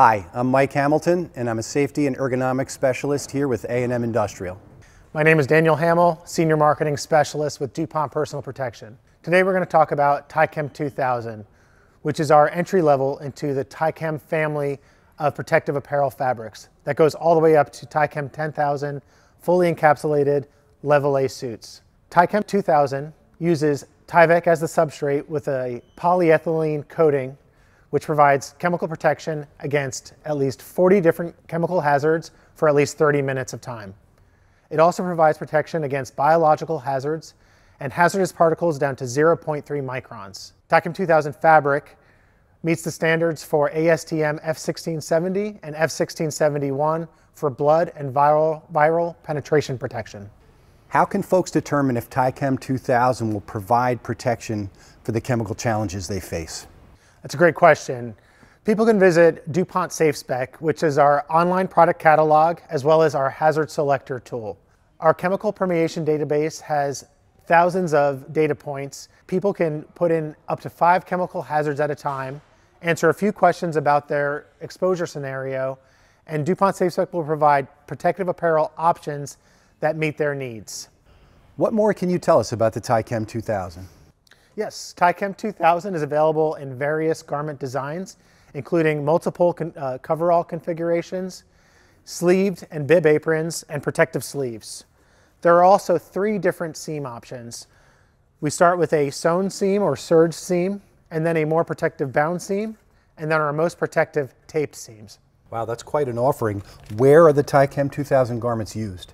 Hi, I'm Mike Hamilton, and I'm a safety and ergonomics specialist here with A&M Industrial. My name is Daniel Hamill, Senior Marketing Specialist with DuPont Personal Protection. Today we're going to talk about Tychem 2000, which is our entry level into the Tychem family of protective apparel fabrics. That goes all the way up to Tychem 10,000 fully encapsulated level A suits. Tychem 2000 uses Tyvek as the substrate with a polyethylene coating which provides chemical protection against at least 40 different chemical hazards for at least 30 minutes of time. It also provides protection against biological hazards and hazardous particles down to 0.3 microns. Tychem 2000 fabric meets the standards for ASTM F1670 and F1671 for blood and viral, viral penetration protection. How can folks determine if Tychem 2000 will provide protection for the chemical challenges they face? That's a great question. People can visit DuPont SafeSpec, which is our online product catalog, as well as our hazard selector tool. Our chemical permeation database has thousands of data points. People can put in up to five chemical hazards at a time, answer a few questions about their exposure scenario, and DuPont SafeSpec will provide protective apparel options that meet their needs. What more can you tell us about the Tychem 2000? Yes, Tychem 2000 is available in various garment designs, including multiple con uh, coverall configurations, sleeved and bib aprons, and protective sleeves. There are also three different seam options. We start with a sewn seam or serge seam, and then a more protective bound seam, and then our most protective taped seams. Wow, that's quite an offering. Where are the Tychem 2000 garments used?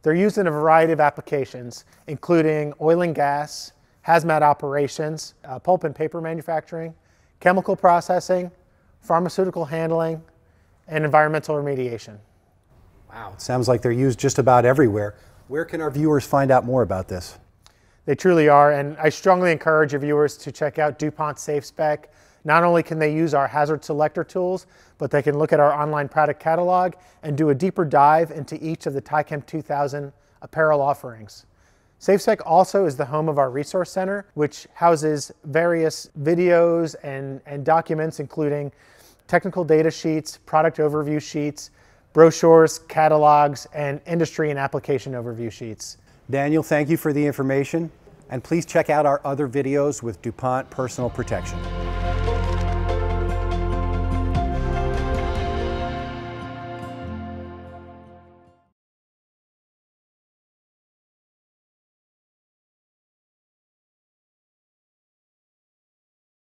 They're used in a variety of applications, including oil and gas, hazmat operations, uh, pulp and paper manufacturing, chemical processing, pharmaceutical handling, and environmental remediation. Wow, it sounds like they're used just about everywhere. Where can our viewers find out more about this? They truly are, and I strongly encourage your viewers to check out DuPont SafeSpec. Not only can they use our hazard selector tools, but they can look at our online product catalog and do a deeper dive into each of the Tychem 2000 apparel offerings. SafeSpec also is the home of our resource center, which houses various videos and, and documents, including technical data sheets, product overview sheets, brochures, catalogs, and industry and application overview sheets. Daniel, thank you for the information. And please check out our other videos with DuPont Personal Protection.